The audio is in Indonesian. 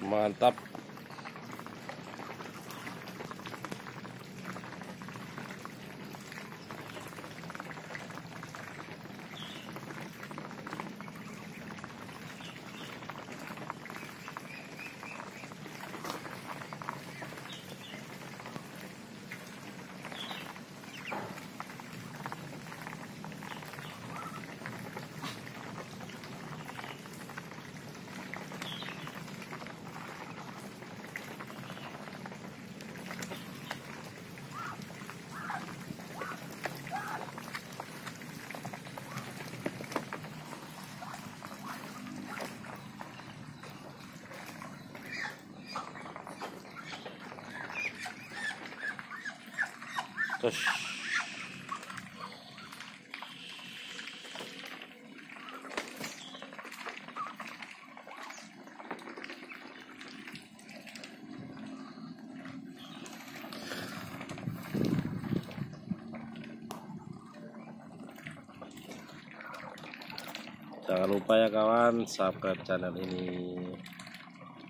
mantap. Terus Jangan lupa ya kawan subscribe channel ini.